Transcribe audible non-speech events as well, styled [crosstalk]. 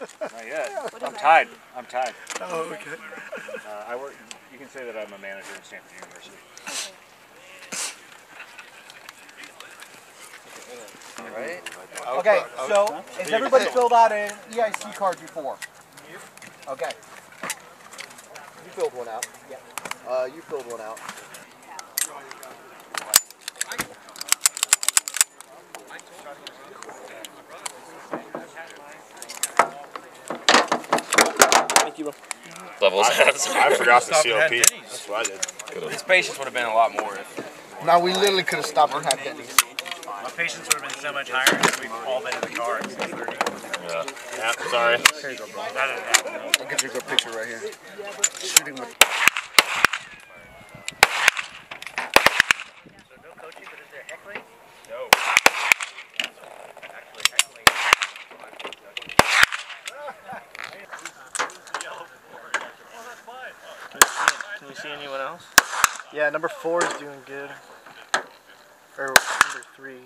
Not yet. I'm tied. I'm tied. Oh, okay. Uh, I work. You can say that I'm a manager at Stanford University. Right? Okay, so has everybody filled out an EIC card before? Okay. You filled one out. Yeah. Uh, you filled one out. Thank you. Levels. [laughs] I forgot the COP. That's what I did. His patience would have been a lot more if Now we literally could have stopped and had pennies. My patience would have been so much higher if we've all been in the car. at 6:30. Yeah, sorry. Here you go, bro. No, no, no, no. I'll get you a good picture right here. Shooting with. So no coaching, but is there heckling? No. Actually, heckling. Can you see anyone else? Yeah, number four is doing good. Or number three.